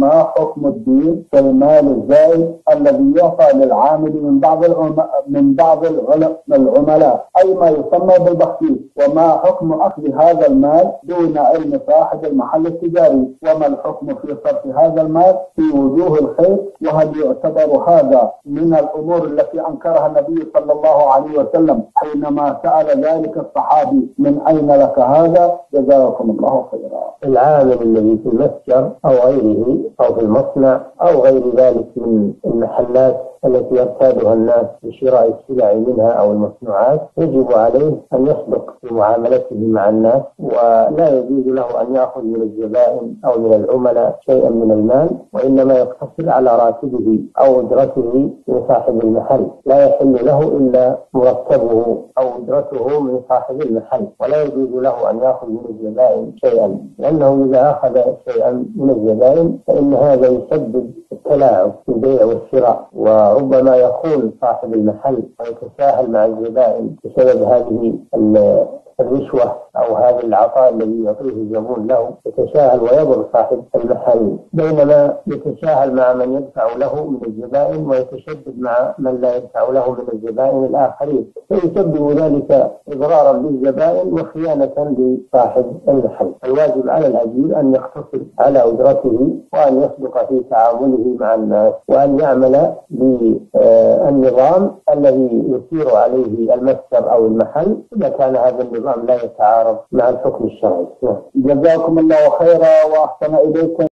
ما حكم الدين في المال الزائد الذي يعطى للعامل من بعض من بعض العملاء؟ أي ما يسمى بالبخيل. وما حكم أخذ هذا المال دون علم صاحب المحل التجاري؟ وما الحكم في صرف هذا المال في وجوه الخير؟ وهل يعتبر هذا من الأمور التي أنكرها النبي صلى الله عليه وسلم حينما سأل ذلك الصحابي من أين لك هذا؟ جزاكم الله خيرا. العامل الذي في أو غيره أو في المصنع أو غير ذلك من المحلات التي يرتادها الناس لشراء السلع منها أو المصنوعات يجب عليه أن يصدق في معاملته مع الناس ولا يجوز له أن يأخذ من الزبائن أو من العملاء شيئا من المال وإنما يقتصر على راتبه أو أجرته من صاحب المحل. لا يحل له إلا مرتبه أو أجرته من صاحب المحل ولا يجوز له أن يأخذ من الزبائن شيئا. لأنه إذا أخذ شيئا من الزبائن فإن هذا يسبب التلاعب. البيع والشراء وربما يخون صاحب المحل ويتساهل مع الزبائن بسبب هذه الرشوة أو هذا العطاء الذي يعطيه الزبون له يتساهل ويضر صاحب المحل بينما يتساهل مع من يدفع له من الزبائن ويتشدد مع من لا يدفع له من الزبائن الآخرين. فيسبب ذلك إضرارا للزبائن وخيانة لصاحب المحل الواجب على الأجير أن يقتصر على أجرته وأن يصدق في تعامله مع الناس وأن يعمل بالنظام الذي يسير عليه المتجر أو المحل. إذا كان هذا النظام النظام لا يتعارض مع الحكم الشرعي. جزاكم الله خيرا وأحسن إليكم.